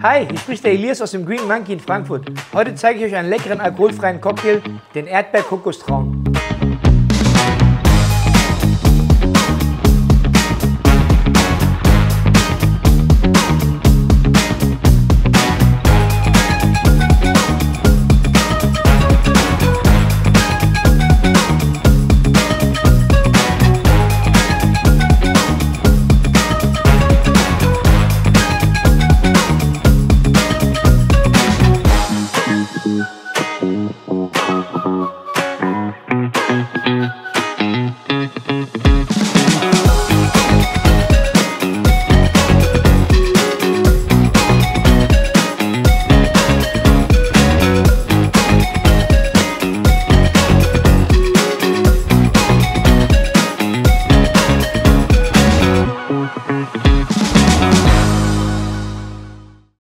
Hi, hier spricht der Elias aus dem Green Monkey in Frankfurt. Heute zeige ich euch einen leckeren alkoholfreien Cocktail, den Erdbeer-Kokostraum. Thank you.